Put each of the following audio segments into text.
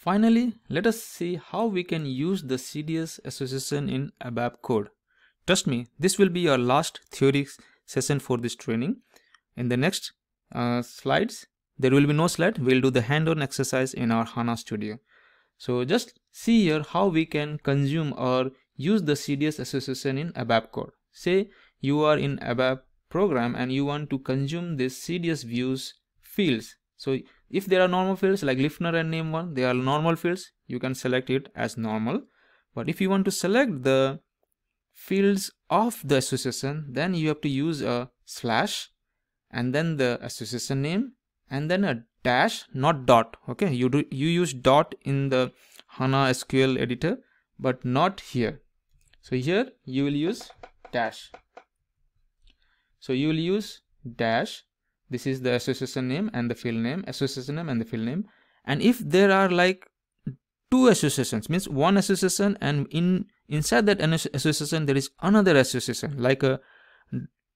Finally, let us see how we can use the CDS association in ABAP code. Trust me, this will be our last theory session for this training. In the next uh, slides, there will be no slide. We'll do the hand-on exercise in our HANA studio. So just see here how we can consume or use the CDS association in ABAP code. Say you are in ABAP program and you want to consume this CDS views fields. So if there are normal fields like listener and name one, they are normal fields. You can select it as normal. But if you want to select the fields of the association, then you have to use a slash and then the association name and then a dash, not dot. Okay, you do you use dot in the HANA SQL editor, but not here. So here you will use dash. So you will use dash this is the association name and the field name association name and the field name. And if there are like two associations means one association and in inside that association there is another association like a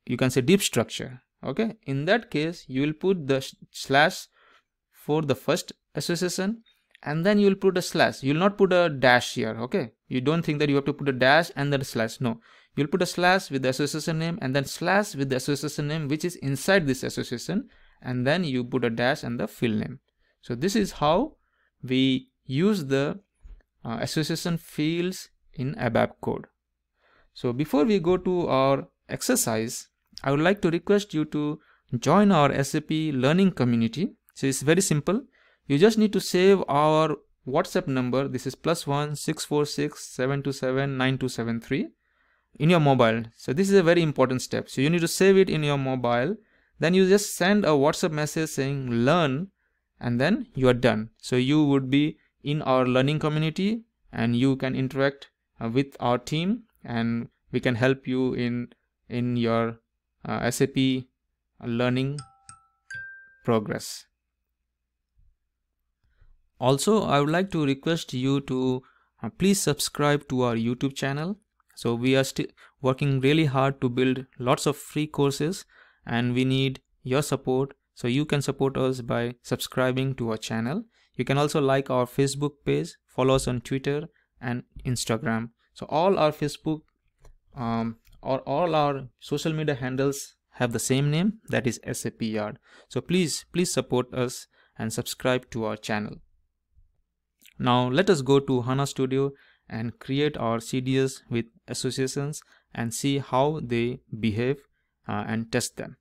you can say deep structure okay? In that case you will put the slash for the first association and then you will put a slash. You will not put a dash here okay? You don't think that you have to put a dash and then slash no you'll put a slash with the association name and then slash with the association name which is inside this association and then you put a dash and the field name. So this is how we use the uh, association fields in ABAP code. So before we go to our exercise I would like to request you to join our SAP learning community. So it's very simple. You just need to save our WhatsApp number. This is plus one six four six seven two seven nine two seven three in your mobile. So this is a very important step. So you need to save it in your mobile. Then you just send a whatsapp message saying learn and then you are done. So you would be in our learning community and you can interact uh, with our team and we can help you in in your uh, sap learning progress. Also i would like to request you to uh, please subscribe to our youtube channel so we are still working really hard to build lots of free courses and we need your support. So you can support us by subscribing to our channel. You can also like our facebook page follow us on twitter and instagram. So all our facebook um, or all our social media handles have the same name that is sap yard. So please please support us and subscribe to our channel. Now let us go to hana studio and create our CDS with associations and see how they behave uh, and test them.